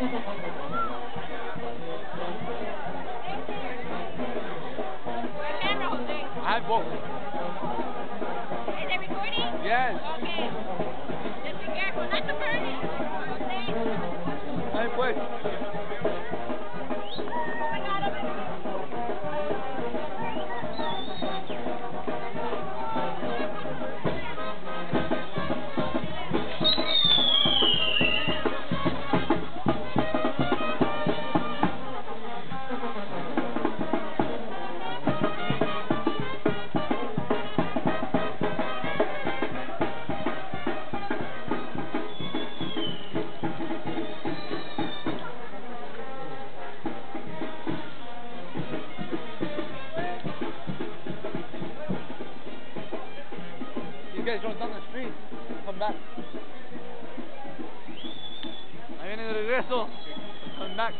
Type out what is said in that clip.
I have vote. Is it recording? Yes. Okay. Just be careful not to burn it. Okay. I vote. Guys don't down the street. Come back. Ahí viene de regreso. Come back.